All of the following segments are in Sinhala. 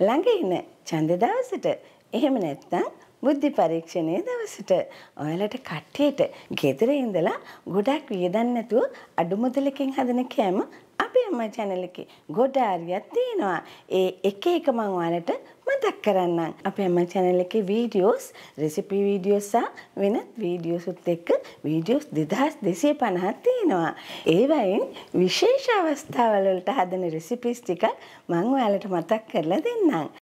ළඟ ඉන්න ඡන්ද දවසට. එහෙම නැත්නම් බුද්ධි පරීක්ෂණයේ දවසට. ඔයාලට කට්ටියට ගෙදර ඉඳලා ගොඩක් වියදම් නැතුව අඩු මුදලකින් හදන කෑම අපේ අම්මා channel එකේ ගොඩ ආරියක් තියෙනවා. ඒ එක එක මම ඔයාලට මතක් කරන්නම්. අපේ අම්මා channel එකේ වීඩියෝස්, රෙසිපි වීඩියෝස් සහ වෙනත් වීඩියෝස්ත් එක්ක වීඩියෝස් 2250ක් තියෙනවා. ඒ වයින් විශේෂ අවස්ථාවල වලට හදන රෙසිපිස් ටික මම ඔයාලට මතක් කරලා දෙන්නම්.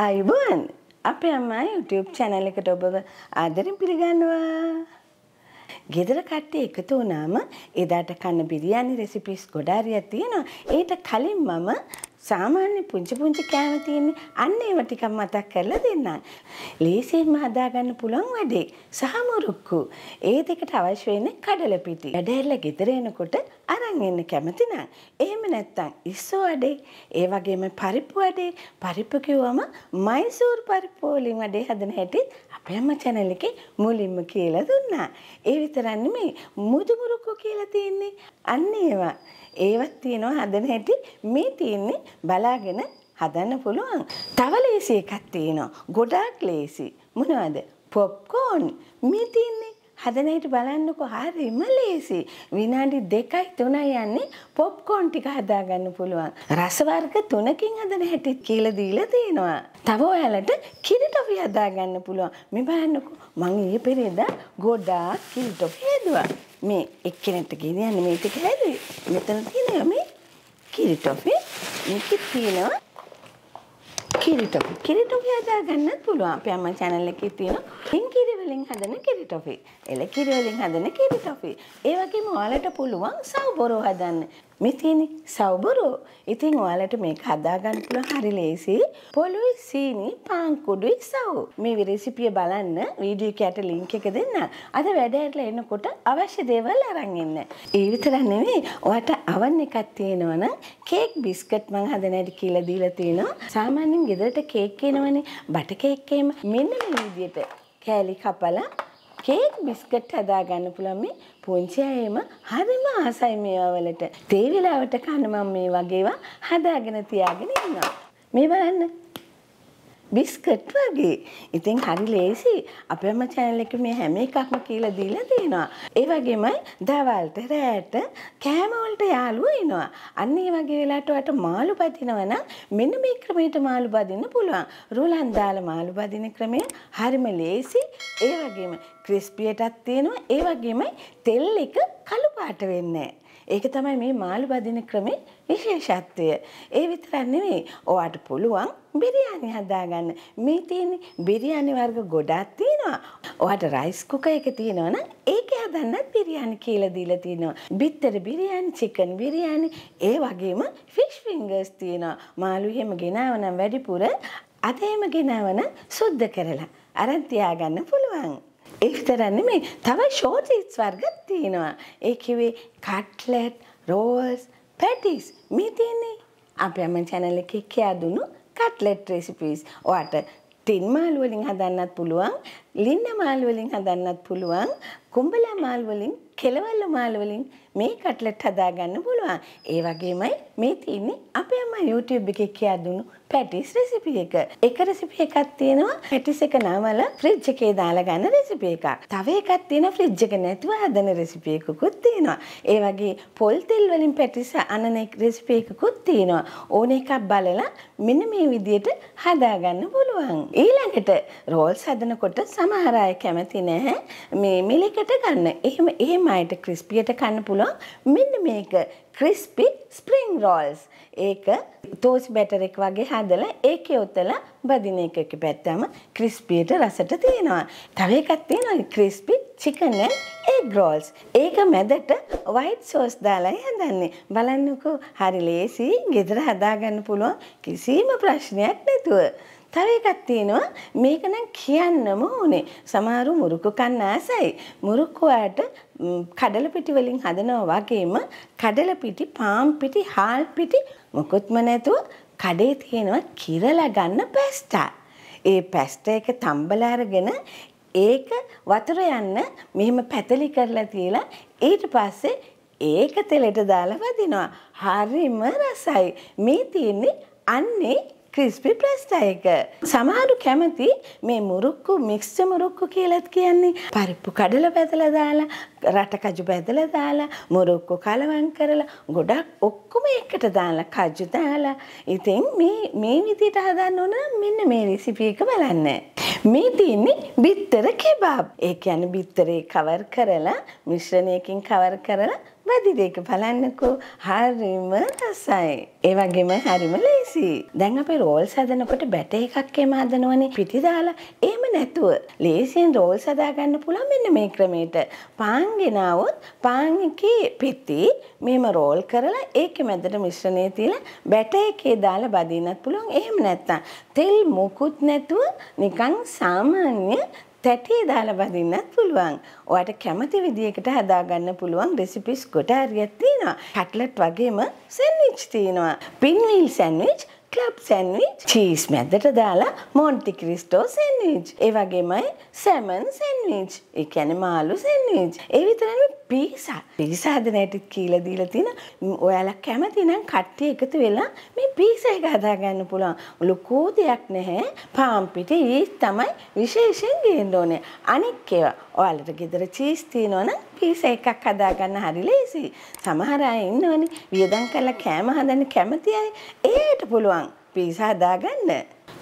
අයිබෝන් අපේ අම්මා YouTube channel එකට ඔබව ආදරෙන් පිළිගන්නවා. ගෙදර කට්ටිය එකතු වුණාම එදාට කන්න බිරියානි රෙසිපිස් ගොඩාරියක් තියෙනවා. ඒට කලින් මම සාමාන්‍ය පුංචි පුංචි කෑම තියෙන්නේ අන්න ඒව ටිකක් මතක් කරලා දෙන්නම්. ලේසියෙන්ම හදාගන්න පුළුවන් වැඩේ සහ මුරුක්කු. ඒ දෙකට අවශ්‍ය වෙන්නේ කඩල පිටි. වැඩහැරලා ගෙදර එනකොට අරන් එන්න කැමති නම් එහෙම නැත්තම් ඉස්සෝ වඩේ ඒ වගේම පරිප්පු වඩේ පරිප්පු කිව්වම මයිසූර් පරිප්පු වලින් වඩේ හදන හැටි අපේ අම්මා channel එකේ මුලින්ම කියලා දුන්නා. ඒ විතරක් නෙමෙයි මුදු මුරුක්කු කියලා තියෙන්නේ. අන්න ඒවා. ඒවත් තියෙනවා හදන හැටි මේ තියෙන්නේ බලාගෙන හදන්න පුළුවන්. තව ලේසි එකක් තියෙනවා. ගොඩාක් ලේසි. මොනවද? පොප්කෝන්. මේ තියෙන්නේ හදන හැටි බලන්නකො හරිම ලේසි. විනාඩි 2යි 3යි යන්නේ පොප්කෝන් ටික හදාගන්න පුළුවන්. රස වර්ග තුනකින් හදන හැටි කියලා දීලා තියෙනවා. තව ඔයාලට කිරි ටොෆි හදාගන්න පුළුවන්. මේ බලන්නකො මං ඊයේ පෙරේදා ගොඩාක් කිරි ටොෆි හදුවා. මේ එක්කෙනෙක්ට ගෙනියන්න මේ ටික හැදුවේ. මෙතන තියෙනවා මේ කිරි ටොෆි. මේකේ තියෙනවා කිරි ටොෆි. කිරි ටොෆි හදාගන්නත් පුළුවන්. අපේ අම්මා channel එකේ තියෙනවා. එන් කිරි වලින් හදන කිරි ටොෆි. එල කිරි වලින් හදන කිරි ටොෆි. ඒ වගේම ඔයාලට පුළුවන් සව්බොරෝ හදන්න. මේ තියෙන්නේ සව්බොරෝ. ඉතින් ඔයාලට මේක හදාගන්න පුළුවන් හරි ලේසි. පොළුයි සීනි පාන් කුඩුයි සව්. මේ රෙසිපිය බලන්න වීඩියෝ එකට ලින්ක් එක දෙන්න. අද වැඩ ඇරලා එනකොට අවශ්‍ය දේවල් අරන් එන්න. ඒ විතරක් නෙමෙයි ඔයාට අවන් එකක් තියෙනවනම් කේක් බිස්කට් මං හදන හැටි කියලා දීලා තියෙනවා. සාමාන්‍යයෙන් ගෙදරට කේක් එනවනේ. බටර් කේක් එහෙම මෙන්න මේ විදිහට කෑලි කපලා කේක් බිස්කට් හදාගන්න පුළුවන් මේ පුංචි අයම හරිම ආසයි මේවා වලට. තේ වෙලාවට කන මම මේ වගේවා හදාගෙන තියාගෙන ඉන්නවා. මේ බලන්න. බිස්කට් වගේ. ඉතින් හරි ලේසි. අපේම channel එකේ මේ හැම එකක්ම කියලා දීලා තියෙනවා. ඒ වගේමයි දවල්ට රැට කෑම වලට යාළුවෝ එනවා. අන්න ඒ වගේ වෙලාවට ඔයාලට මාළු බදිනවා නම් මෙන්න මේ ක්‍රමයට මාළු බදින්න පුළුවන්. රුලන් දාලා මාළු බදින ක්‍රමය හරිම ලේසි. ඒ වගේම ක්‍රිස්පියටත් තියෙනවා. ඒ වගේමයි තෙල් එක කළු පාට වෙන්නේ ඒක තමයි මේ මාළු බදින ක්‍රමේ විශේෂත්වය. ඒ විතරක් නෙවෙයි. ඔයාට පුළුවන් බිරියානි හදාගන්න. මේ තියෙන්නේ බිරියානි වර්ග ගොඩක් තියෙනවා. ඔයාට රයිස් කුකර් එක තියෙනවා නම් ඒකේ හදන්නත් බිරියානි කියලා දීලා තියෙනවා. බිත්තර බිරියානි, චිකන් බිරියානි, ඒ වගේම ෆිෂ් ෆින්ගර්ස් තියෙනවා. මාළු එහෙම ගෙනාව නම් වැඩිපුර අද එහෙම ගෙනාව නම් සුද්ධ කරලා අරන් තියාගන්න පුළුවන්. ඒ විතරක් නෙමෙයි තව ෂෝටීස් වර්ගත් තියෙනවා. ඒ කිව්වේ කට්ලට්, රෝල්ස්, පැටිස් මේ තියෙන්නේ අපේ අම්මා channel එකේ කියා දුන්නු කට්ලට් රෙසිපීස්. ඔයාට ටින් මාළු වලින් හදන්නත් පුළුවන්, ලින්න මාළු වලින් හදන්නත් පුළුවන්, කුඹලා මාළු වලින්, කෙලවල්ල මාළු වලින් මේ කට්ලට් හදාගන්න පුළුවන්. ඒ වගේමයි මේ තියෙන්නේ අපේ අම්මා YouTube එකේ කියා දුන්නු පැටිස් රෙසිපි එක. එක රෙසිපි එකක් තියෙනවා පැටිස් එක නමලා ෆ්‍රිජ් එකේ දාලා ගන්න රෙසිපි එකක්. තව එකක් තියෙනවා ෆ්‍රිජ් එක නැතුව හදන රෙසිපි එකකුත් තියෙනවා. ඒ වගේ පොල් තෙල් වලින් පැටිස් අනන රෙසිපි එකකුත් තියෙනවා. ඕන එකක් බලලා මෙන්න මේ විදිහට හදාගන්න පුළුවන්. ඊළඟට රෝල්ස් හදනකොට සමහර අය කැමති නැහැ මේ මිලකට ගන්න. එහෙම එහෙම අයට ක්‍රිස්පියට කන්න පුළුවන්. මෙන්න මේක ක්‍රිස්පි ස්ප්‍රිං රෝල්ස්. ඒක තෝස් බැටර් එක වගේ හදලා ඒකේ ඔතලා බදින එක එක පැත්තම ක්‍රිස්පියට රසට තියෙනවා. තව එකක් තියෙනවා crispy chicken and egg rolls. ඒක මැදට වයිට් සෝස් දාලායි හදන්නේ. බලන්නකෝ හරි ලේසි ගෙදර හදාගන්න පුළුවන් කිසිම ප්‍රශ්නයක් නැතුව. තව එකක් තියෙනවා මේක නම් කියන්නම ඕනේ. සමහරු මුරුක්කු කන්න ආසයි. මුරුක්කු වලට කඩල පිටි වලින් හදනවා වගේම කඩල පිටි, පාන් පිටි, හාල් පිටි මොකොත්ම නැතුව කඩේ තියෙනවා කිරලා ගන්න පැස්ටා. ඒ පැස්ටා එක තම්බලා අරගෙන ඒක වතුර යන්න මෙහෙම පැතලි කරලා තියලා ඊට පස්සේ ඒක තෙලට දාලා වදිනවා. හරිම රසයි. මේ තියෙන්නේ අන්නේ ක්‍රිස්පි ප්ලස්ට එක. සමහරු කැමති මේ මුරුක්කු මික්ස්ච මුරුක්කු කියලත් කියන්නේ පරිප්පු කඩල බැදල දාලා රටකජු බැදල දාලා මුරුක්කු කලවන් කරලා ගොඩක් ඔක්කොම එකට දාලා කජු දාලා ඉතින් මේ විදිට හදන්න ඕන මෙන්න මේ රෙසිපියක බලන්න. මේ තියන්නේ බිත්තර කෙබාබ් ඒ කියන බිත්තරේ කවර් කරලා මිශ්‍රණයකින් කවර් කරලා වදිරේක බලන්නකෝ හරිම රසයි. ඒ වගේම හරිම ලේසි. දැන් අපි රෝල්ස් හදනකොට බැට එකක් එම හදනවනේ පිටි දාලා. එහෙම නැතුව ලේසියෙන් රෝල්ස් හදාගන්න පුළුවන් මෙන්න මේ ක්‍රමයට. පාන් ගෙනාවොත් පාන් එකේ පිටි මෙහෙම රෝල් කරලා ඒකේ මැදට මිශ්‍රණය තියලා බැට එකේ දාලා බදින්නත් පුළුවන්. එහෙම නැත්නම් තෙල් මොකුත් නැතුව නිකන් සාමාන්‍ය තැටිය දාලා බදින්නත් පුළුවන්. ඔයාට කැමති විදියකට හදාගන්න පුළුවන් රෙසිපිස් ගොඩාරියක් තියෙනවා. කට්ලට් වගේම සැන්ඩ්විච් තියෙනවා. Pinwheel sandwich club sandwich cheese මැදට දාලා මොන්ටි ක්‍රිස්ටෝ සැන්විච් ඒ වගේමයි සැමන් සැන්විච් ඒ කියන්නේ මාළු සැන්විච් ඒ විතරනෙමෙයි පීසා පීසා හදන හැටිත් කියලා දීලා තියෙන ඔයාලා කැමති නම් කට්ටිය එකතු වෙලා මේ පීසා එක හදා ගන්න පුළුවන්. ලොකු දෙයක් නැහැ. පාන් පිටි ඊස් තමයි විශේෂයෙන් ගේන්න ඕනේ. අනික් ඒවා ඔයාලට ගෙදර චීස් තියෙනවා නම් පීසා එකක් හදා ගන්න හරි ලේසි සමහර අය ඉන්නවනේ වියදම් කරලා කෑම හදන්න කැමති අය. ඒට පුළුවන් පිසා හදාගන්න.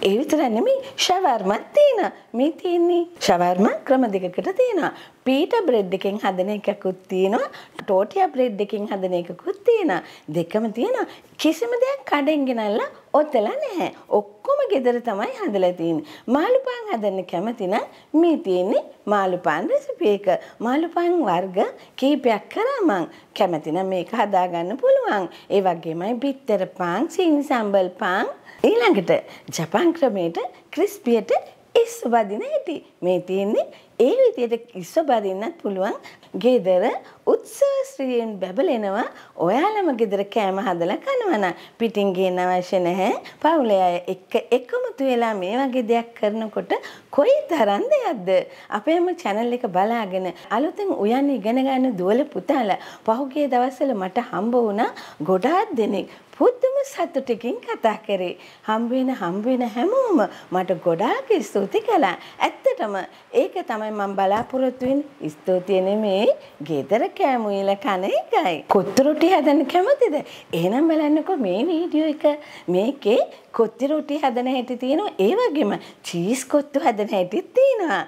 ඒ විතර නෙමෙයි ෂවර්මත් තියෙන. මේ තියෙන්නේ ෂවර්ම ක්‍රම දෙකකට තියෙනවා. පීටා බ්‍රෙඩ් එකෙන් හදන එකකුත් තියෙනවා. ටෝටියා බ්‍රෙඩ් එකෙන් හදන එකකුත් තියෙනවා. දෙකම තියෙනවා. කිසිම දෙයක් කඩෙන් ගෙනල්ලා ඔතලා නැහැ. ඔක්කොම ගෙදර තමයි හදලා තියෙන්නේ. මාළු පාන් හදන්න කැමති නම් මේ තියෙන්නේ මාළු පාන් රෙසිපි එක. මාළු පාන් වර්ග කීපයක් කරා මං කැමති නම් මේක හදාගන්න පුළුවන්. ඒ වගේමයි බිත්තර පාන්, සීනි සම්බල් පාන් ඊළඟට ජපන් ක්‍රමයට ක්‍රිස්පියට ඉස්ස බදින හැටි. මේ තියෙන්නේ ඒ විදියට ඉස්ස බදින්නත් පුළුවන් ගෙදර උත්සවශ්‍රීයෙන් බැබලෙනවා ඔයාලම ගෙදර කෑම හදලා කනවන පිටින් ගේන්න අවශ්‍ය නැහැ පවුලේ අය එක්ක එකමුතු වෙලා මේ වගේ දෙයක් කරනකොට කොයි තරම් දෙයක්ද අපේම channel එක බලාගෙන අලුතෙන් උයන් ඉගෙන ගන්න දුවල පුතාලා පහුගිය දවස්වල මට හම්බ වුණා ගොඩාක් දෙනෙක් පුදුම සතුටකින් කතා කරේ. හම්බ වෙන හම්බ වෙන හැමෝම මට ගොඩාක් ස්තුති කළා. ඇත්තටම ඒක තමයි මම බලාපොරොත්තු වෙන්නේ. ස්තුතිය නෙමෙයි, ගෙදර කෑම උයලා කන එකයි. කොත්තු රොටි හදන්න කැමතිද? එහෙනම් බලන්නකෝ මේ වීඩියෝ එක. මේකේ කොත්තු රොටි හදන හැටි තියෙනවා. ඒ වගේම චීස් කොත්තු හදන හැටිත් තියෙනවා.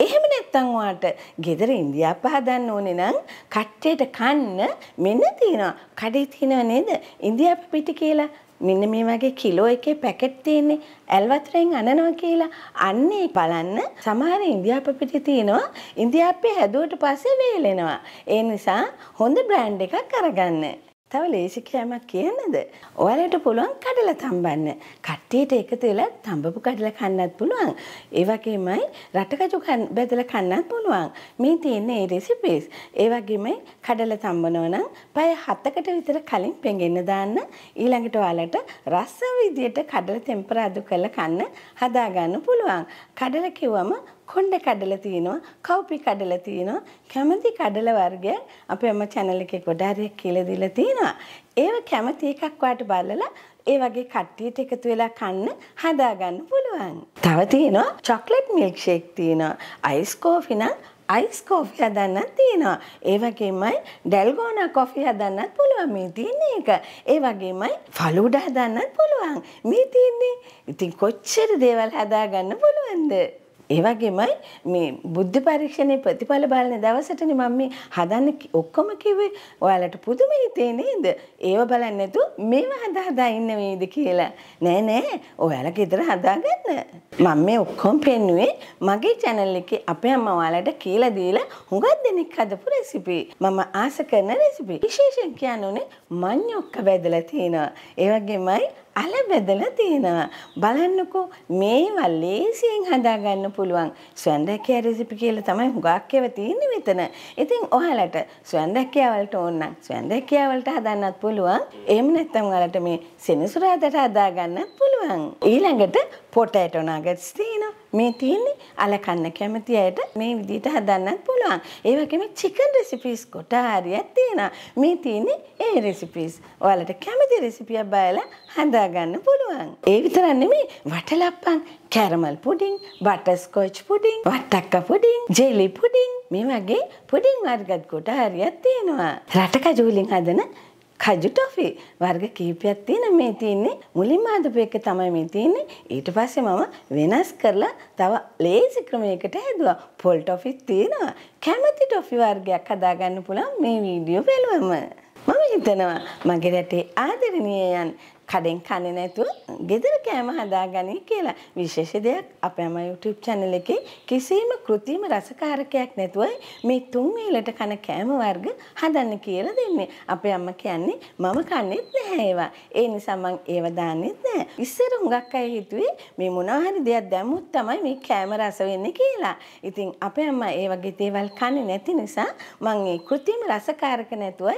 එහෙම නැත්තම් ඔයාට ගෙදර ඉන්දියාප්ප හදන්න ඕනේ නම් කට්ටියට කන්න මෙන්න තියෙනවා. කඩේ තියෙනව නේද? ඉන්දියාප්ප පිටි කියලා. මෙන්න මේ වගේ කිලෝ එකේ පැකට් තියෙන්නේ ඇල්වතරෙන් අනනවා කියලා අන්නේ බලන්න සමහර ඉන්දියාප්ප පිටි තියෙනවා ඉන්දියාප්පේ හැදුවට පස්සේ වේලෙනවා. ඒ නිසා හොඳ බ්‍රෑන්ඩ් එකක් අරගන්න. තව ලේසි කෑමක් කියන්නද? ඔයාලට පුළුවන් කඩලා තම්බන්න. කට්ටියට එකතු වෙලා තම්බපු කඩලා කන්නත් පුළුවන්. ඒ වගේමයි රටකජු බෙදලා කන්නත් පුළුවන්. මේ තියෙන ඒ රෙසිපීස්. ඒ වගේමයි කඩලා තම්බනවා නම් පැය 7කට විතර කලින් පෙඟෙන්න දාන්න. ඊළඟට ඔයාලට රස විදියට කඩලා ටෙම්පරාදු කරලා කන්න හදා ගන්න පුළුවන්. කඩලා කිව්වම කොණ්ඩ කඩල තියෙනවා කව්පි කඩල තියෙනවා කැමති කඩල වර්ගයක් අපේ අම්ම channel එකේ ගොඩාරියක් කියලා දීලා තියෙනවා ඒව කැමති එකක් වාට බලලා ඒ වගේ කට්ටියට එකතු වෙලා කන්න හදාගන්න පුළුවන් තව තියෙනවා චොක්ලට් මිල්ක් ෂේක් තියෙනවා අයිස් කෝෆි නම් අයිස් කෝෆි හදන්නත් තියෙනවා. ඒ වගේමයි ඩැල්ගෝනා කොෆි හදන්නත් පුළුවන් මේ තියෙන එක. ඒ වගේමයි ෆලූඩා හදන්නත් පුළුවන්. මේ තියෙන්නේ. ඉතින් කොච්චර දේවල් හදාගන්න පුළුවන්ද? ඒ වගේමයි මේ බුද්ධ පරීක්ෂණයේ ප්‍රතිඵල බලන දවසටනේ මම මේ හදන්න ඔක්කොම කිව්වේ ඔයාලට පුදුම හිතේ නේද? ඒව බලන්නේ නැතුව මේව හදා හදා ඉන්න වේද කියලා. නෑ නෑ ඔයාලා ගෙදර හදාගන්න. මම මේ ඔක්කොම පෙන්නුවේ මගේ channel එකේ අපේ අම්මා ඔයාලට කියලා දීලා හුඟක් දෙනෙක් හදපු රෙසිපි. මම ආස කරන රෙසිපි. විශේෂයෙන් කියන්නේ මඤ්ඤොක්ක බෙදලා තියෙනවා. ඒ වගේමයි අල බෙදලා තියෙනවා. බලන්නකෝ මේවා ලේසියෙන් හදාගන්න පුළුවන්. ස්වයංරැකියා රෙසිපි කියලා තමයි හුඟක් ඒවා තියෙන්නේ මෙතන. ඉතින් ඔයාලට ස්වයංරැකියා වලට ඕන නම් ස්වයංරැකියා වලට හදන්නත් පුළුවන්. එහෙම නැත්නම් ඔයාලට මේ සෙනසුරාදට හදාගන්නත් පුළුවන්. ඊළඟට පොටේටෝ නගට්ස් තියෙනවා. මේ තියෙන්නේ අල කන්න කැමති අයට මේ විදිහට හදන්නත් පුළුවන්. ඒ වගේම චිකන් රෙසිපීස් කොට හරියක් තියෙනවා. මේ තියෙන්නේ ඒ රෙසිපීස්. ඔයාලට කැමති රෙසිපියක් බලලා හදාගන්න පුළුවන්. ඒ විතරක් නෙමෙයි watalappan caramel pudding, butterscotch pudding, වට්ටක්ක pudding, jelly pudding මේ වගේ පුඩින් වර්ගත් කොට හරියක් තියෙනවා. රට කජු වලින් හදන කජු ටොෆි වර්ග කීපයක් තියෙන මේ තියෙන්නේ. මුලින්ම හදපු එක තමයි මේ තියෙන්නේ. ඊට පස්සේ මම වෙනස් කරලා තව ලේසි ක්‍රමයකට හැදුවා. පොල් ටොෆිත් තියෙනවා. කැමති ටොෆි වර්ගයක් හදාගන්න පුළුවන් මේ වීඩියෝ බලුවම. මම හිතනවා මගේ රටේ ආදරණීයයන් කඩෙන් කන්නේ නැතුව ගෙදර කෑම හදාගනි කියලා. විශේෂ දෙයක් අපේ අම්මා YouTube channel එකේ කිසිම කෘත්‍රිම රසකාරකයක් නැතුව මේ තුන් වේලට කන කෑම වර්ග හදන්න කියලා දෙන්නේ. අපේ අම්මා කියන්නේ මම කන්නේත් නැහැ ඒවා. ඒ නිසා මං ඒව දාන්නෙත් නැහැ. ඉස්සර හුඟක් අය හිතුවේ මේ මොනවා හරි දෙයක් දැම්මුත් තමයි මේ කෑම රස වෙන්නේ කියලා. ඉතින් අපේ අම්මා ඒ වගේ දේවල් කන්නේ නැති නිසා මං ඒ කෘත්‍රිම රසකාරක නැතුව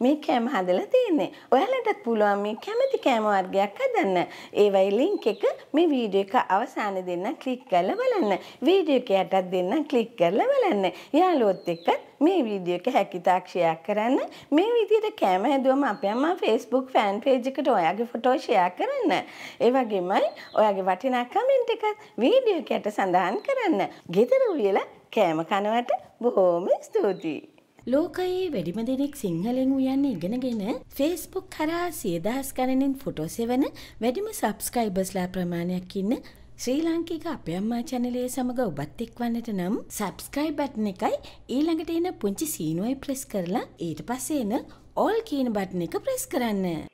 මේ කෑම හදලා තියෙන්නේ. ඔයාලටත් පුළුවන් මේ කැමති කෑම කෑම වර්ගයක් හදන්න. ඒවයි ලින්ක් එක මේ වීඩියෝ එක අවසාන දෙන්න ක්ලික් කරලා බලන්න. වීඩියෝ එක යටත් දෙන්න ක්ලික් කරලා බලන්න. යාළුවොත් එක්ක මේ වීඩියෝ එක හැකිතාක් ෂෙයා කරන්න. මේ විදිහට කෑම හැදුවම අපේ අම්මා Facebook ෆෑන් පේජ් එකට ඔයාගේ ෆොටෝ ෂෙයා කරන්න. ඒ වගේමයි ඔයාගේ වටිනා කමෙන්ට් එකත් වීඩියෝ එකට සඳහන් කරන්න. ගෙදර උයලා කෑම කනවට බොහෝම ස්තුතියි. ලෝකයේ වැඩිම දෙනෙක් සිංහලෙන් උයන්න ඉගෙනගෙන ෆේස්බුක් කරා සියදහස් ගණනින් ෆොටෝ සෙවන වැඩිම සබස්ක්‍රයිබර්ස්ලා ප්‍රමාණයක් ඉන්න ශ්‍රී ලාංකික අපේ අම්මා චැනලේ සමඟ ඔබත් එක්වන්නට නම් සබස්ක්‍රයිබ් බට්න එකයි ඊළඟට එන පුංචි සීනුවයි ප්‍රෙස් කරලා ඊට පස්සේ එන ඕල් කියන බට්න එක ප්‍රෙස් කරන්න.